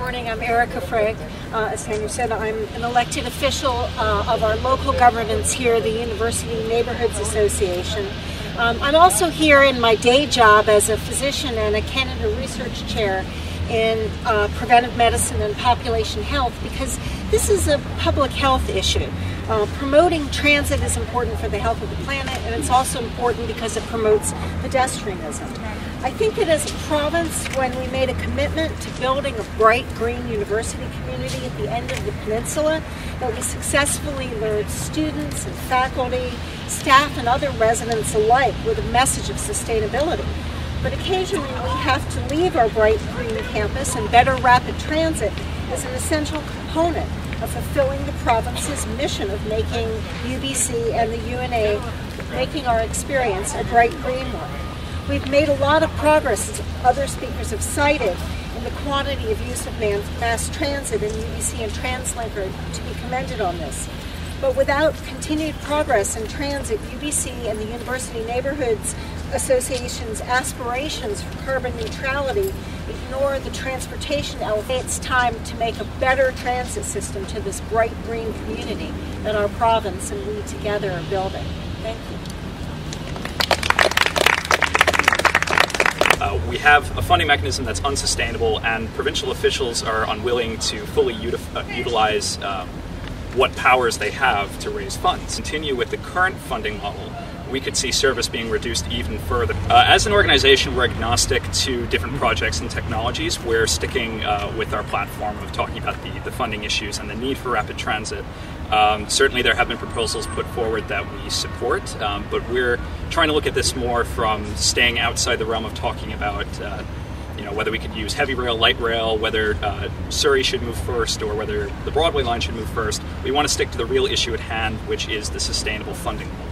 morning. I'm Erica Frank. Uh, as Daniel said, I'm an elected official uh, of our local governance here, the University Neighborhoods Association. Um, I'm also here in my day job as a physician and a Canada Research Chair in uh, preventive medicine and population health because this is a public health issue. Uh, promoting transit is important for the health of the planet and it's also important because it promotes pedestrianism. I think that as a province, when we made a commitment to building a bright green university community at the end of the peninsula, that we successfully lured students and faculty, staff and other residents alike with a message of sustainability. But occasionally we have to leave our bright green campus and better rapid transit is an essential component of fulfilling the province's mission of making UBC and the UNA, making our experience a bright green one. We've made a lot of progress, as other speakers have cited, in the quantity of use of mass transit in UBC and TransLink to be commended on this. But without continued progress in transit, UBC and the University Neighborhoods Association's aspirations for carbon neutrality ignore the transportation element. It's time to make a better transit system to this bright green community that our province and we together are building. Thank you. Uh, we have a funding mechanism that's unsustainable, and provincial officials are unwilling to fully uh, utilize um, what powers they have to raise funds. Continue with the current funding model, we could see service being reduced even further. Uh, as an organization, we're agnostic to different projects and technologies. We're sticking uh, with our platform of talking about the, the funding issues and the need for rapid transit. Um, certainly, there have been proposals put forward that we support, um, but we're trying to look at this more from staying outside the realm of talking about. Uh, you know, whether we could use heavy rail, light rail, whether uh, Surrey should move first, or whether the Broadway line should move first. We want to stick to the real issue at hand, which is the sustainable funding model.